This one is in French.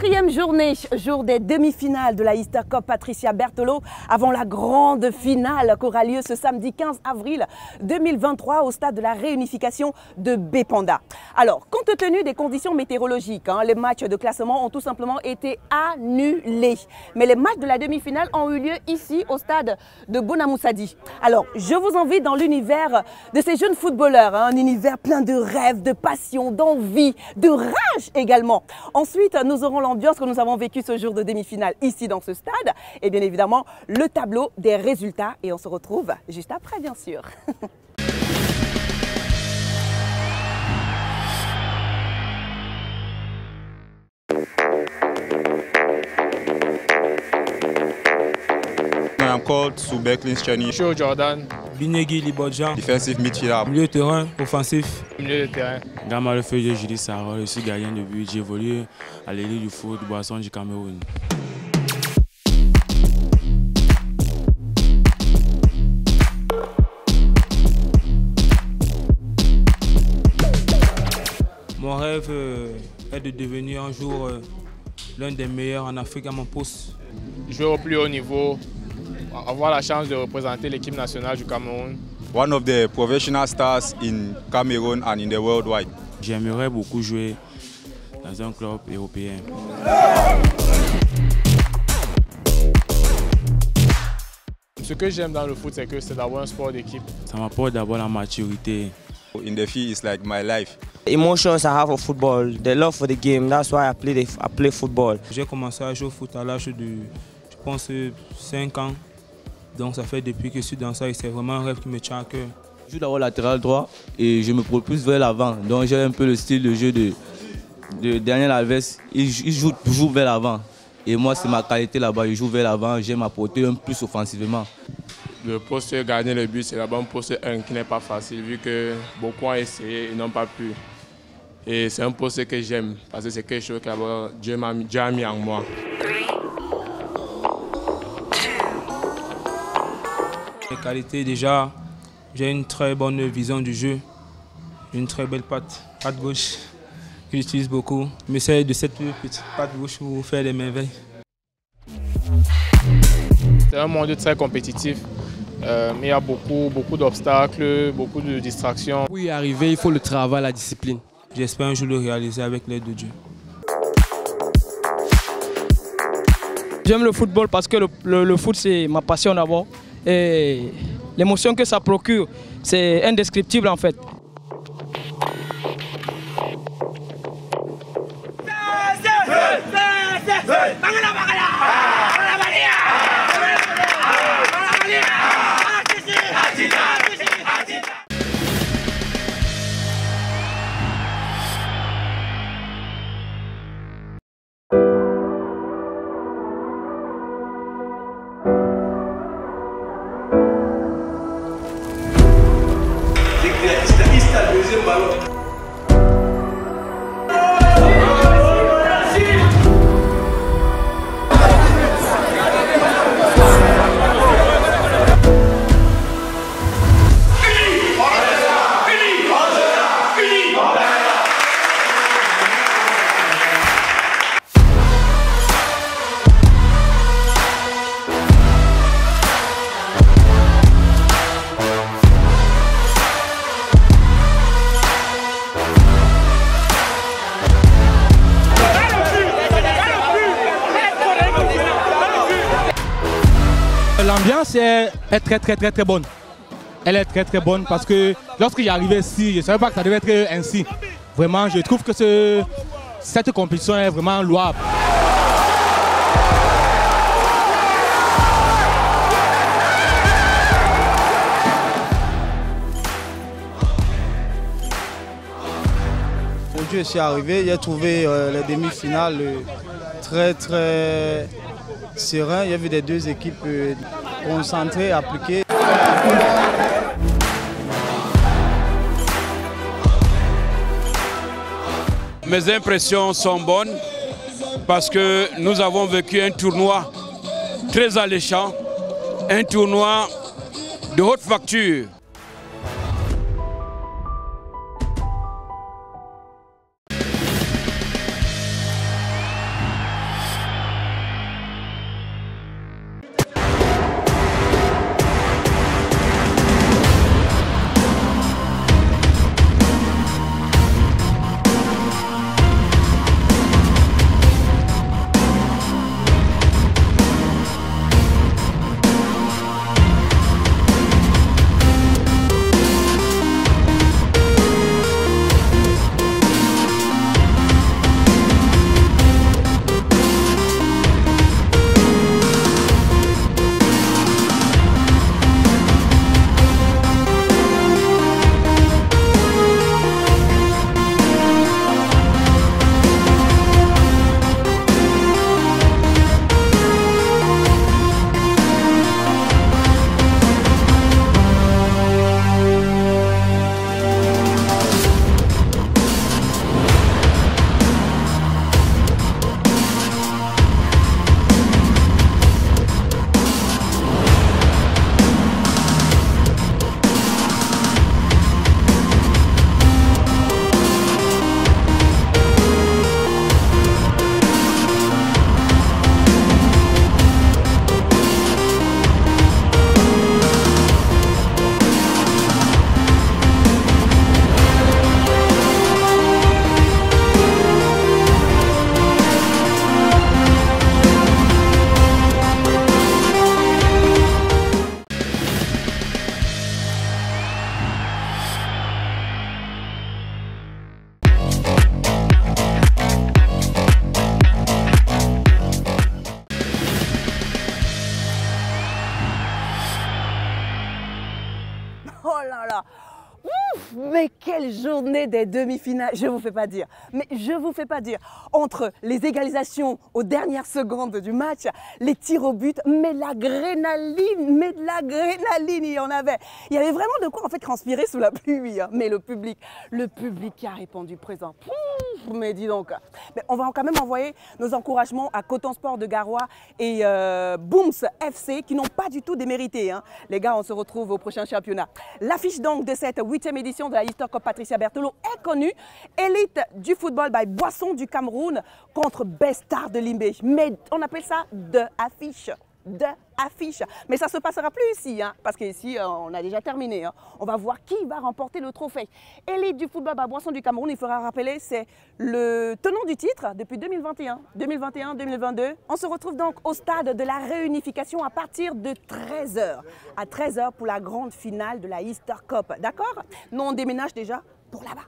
Quatrième journée, jour des demi-finales de la Easter Cup Patricia Bertolo, avant la grande finale qui aura lieu ce samedi 15 avril 2023 au stade de la réunification de Bépanda. Alors, compte tenu des conditions météorologiques, hein, les matchs de classement ont tout simplement été annulés. Mais les matchs de la demi-finale ont eu lieu ici au stade de Bonamoussadi. Alors, je vous invite dans l'univers de ces jeunes footballeurs, hein, un univers plein de rêves, de passion, d'envie, de rage également. Ensuite, nous aurons que nous avons vécue ce jour de demi-finale ici dans ce stade et bien évidemment le tableau des résultats et on se retrouve juste après bien sûr. I'm called Subeklin Chani, Joe Jordan, Binegui Libodjan, defensive midfielder. milieu de terrain, offensif. milieu de terrain. Gama le feu, Julie Sarah, je suis gardien de but. J'ai évolué à l'élite du foot Boisson du Cameroun. Mon rêve euh, est de devenir un jour euh, l'un des meilleurs en Afrique à mon poste. Jouer au plus haut niveau, avoir la chance de représenter l'équipe nationale du Cameroun. One of the professional stars in Cameroon and in the worldwide. J'aimerais beaucoup jouer dans un club européen. Ce que j'aime dans le foot, c'est que c'est d'avoir un sport d'équipe. Ça m'apporte d'abord la maturité. In the field, it's like my life. emotions I have for football, the love for the game. That's why I play the, I play football. J'ai commencé à jouer au foot à l'âge de, je pense, 5 ans. Donc ça fait depuis que je suis dans ça et c'est vraiment un rêve qui me tient à cœur. Je joue d'abord latéral droit et je me propulse vers l'avant. Donc j'ai un peu le style de jeu de, de Daniel Alves. Il, il joue toujours vers l'avant. Et moi, c'est ma qualité là-bas. Je joue vers l'avant. J'aime apporter un plus offensivement. Le poste gardien le but, c'est d'abord un poste 1 qui n'est pas facile vu que beaucoup ont essayé et n'ont pas pu. Et c'est un poste que j'aime parce que c'est quelque chose que Dieu a mis en moi. Les qualités, déjà, j'ai une très bonne vision du jeu. Une très belle patte, patte gauche, que j'utilise beaucoup. Mais c'est de cette petite patte gauche pour faire des merveilles. C'est un monde très compétitif. Euh, mais il y a beaucoup, beaucoup d'obstacles, beaucoup de distractions. Pour y arriver, il faut le travail, la discipline. J'espère un jour le réaliser avec l'aide de Dieu. J'aime le football parce que le, le- le foot, c'est ma passion d'abord. Et l'émotion que ça procure, c'est indescriptible en fait. L'ambiance est, très très très très bonne. Elle est très très bonne parce que lorsque j'arrivais ici, je ne savais pas que ça devait être ainsi. Vraiment, je trouve que ce- cette compétition est vraiment louable. Aujourd'hui, je suis arrivé, j'ai trouvé euh, les demi-finales euh, très très serein. Il y avait des deux équipes euh, concentrées, appliquées. Mes impressions sont bonnes parce que nous avons vécu un tournoi très alléchant, un tournoi de haute facture. Journée des demi-finales, je vous fais pas dire, mais je vous fais pas dire, entre les égalisations aux dernières secondes du match, les tirs au but, mais la grénaline, mais de la grénaline, il y en avait. Il y avait vraiment de quoi en fait transpirer sous la pluie. hein. Mais le public, le public qui a répondu présent. Pouf, mais dis donc. On va quand même envoyer nos encouragements à Coton Sport de Garoua et euh, Booms FC qui n'ont pas du tout démérité. hein. Les gars, on se retrouve au prochain championnat. L'affiche donc de cette huitième édition de la Easter Cup Patricia Berthelot est connue. Élite du football by Boisson du Cameroun contre Best Star de Limbé. Mais on appelle ça de affiche de affiche. Mais ça ne se passera plus ici, hein, parce qu'ici, euh, on a déjà terminé. hein. On va voir qui va remporter le trophée. Élite du football à Boisson du Cameroun, il faudra rappeler, c'est le tenant du titre depuis 2021. 2021-2022. On se retrouve donc au stade de la réunification à partir de 13h. À 13h pour la grande finale de la Easter Cup. D'accord? Nous, on déménage déjà pour là-bas.